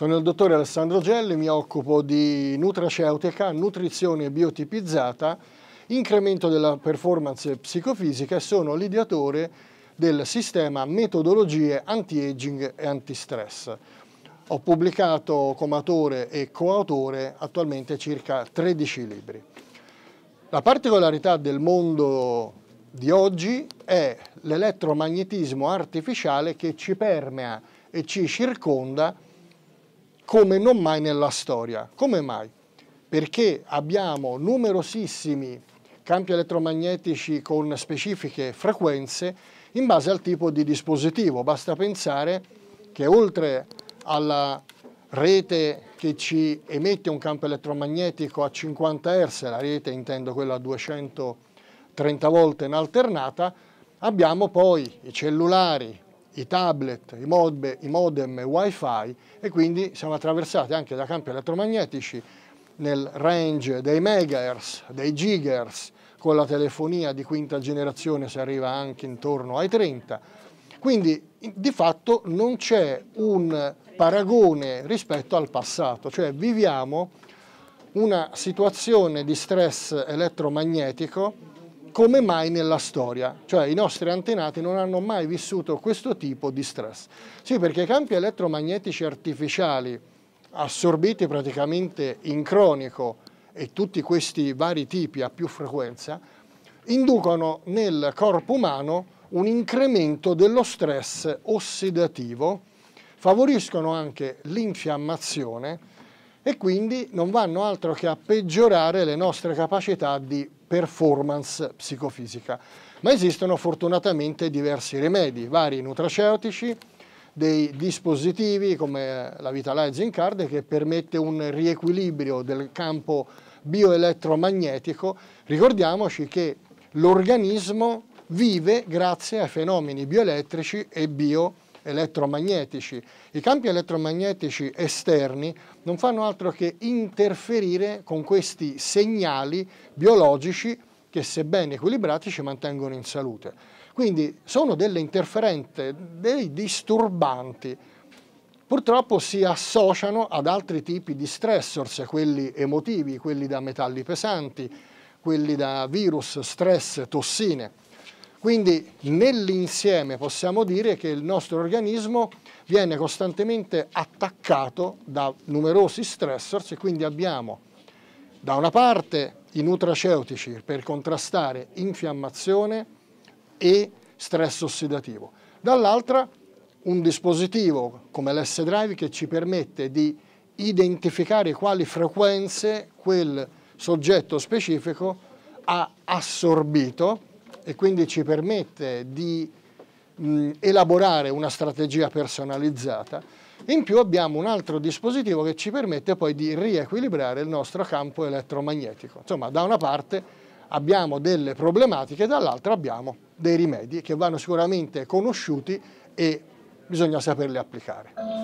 Sono il dottore Alessandro Gelli, mi occupo di nutraceutica, nutrizione biotipizzata, incremento della performance psicofisica e sono l'ideatore del sistema metodologie anti-aging e anti-stress. Ho pubblicato come autore e coautore attualmente circa 13 libri. La particolarità del mondo di oggi è l'elettromagnetismo artificiale che ci permea e ci circonda come non mai nella storia. Come mai? Perché abbiamo numerosissimi campi elettromagnetici con specifiche frequenze in base al tipo di dispositivo. Basta pensare che oltre alla rete che ci emette un campo elettromagnetico a 50 Hz, la rete intendo quella a 230 volte in alternata, abbiamo poi i cellulari, i tablet, i, mod, i modem wifi e quindi siamo attraversati anche da campi elettromagnetici nel range dei megahertz, dei gigahertz, con la telefonia di quinta generazione si arriva anche intorno ai 30. Quindi di fatto non c'è un paragone rispetto al passato, cioè viviamo una situazione di stress elettromagnetico come mai nella storia, cioè i nostri antenati non hanno mai vissuto questo tipo di stress. Sì, perché i campi elettromagnetici artificiali assorbiti praticamente in cronico e tutti questi vari tipi a più frequenza inducono nel corpo umano un incremento dello stress ossidativo, favoriscono anche l'infiammazione e quindi non vanno altro che a peggiorare le nostre capacità di performance psicofisica. Ma esistono fortunatamente diversi rimedi, vari nutraceutici, dei dispositivi come la Vitalizing Card che permette un riequilibrio del campo bioelettromagnetico. Ricordiamoci che l'organismo vive grazie ai fenomeni bioelettrici e bioelettrici elettromagnetici. I campi elettromagnetici esterni non fanno altro che interferire con questi segnali biologici che sebbene equilibrati ci mantengono in salute. Quindi sono delle interferenze, dei disturbanti. Purtroppo si associano ad altri tipi di stressors, quelli emotivi, quelli da metalli pesanti, quelli da virus, stress, tossine. Quindi nell'insieme possiamo dire che il nostro organismo viene costantemente attaccato da numerosi stressors e quindi abbiamo da una parte i nutraceutici per contrastare infiammazione e stress ossidativo, dall'altra un dispositivo come l'S-Drive che ci permette di identificare quali frequenze quel soggetto specifico ha assorbito e quindi ci permette di mh, elaborare una strategia personalizzata. In più abbiamo un altro dispositivo che ci permette poi di riequilibrare il nostro campo elettromagnetico. Insomma, da una parte abbiamo delle problematiche, dall'altra abbiamo dei rimedi che vanno sicuramente conosciuti e bisogna saperli applicare.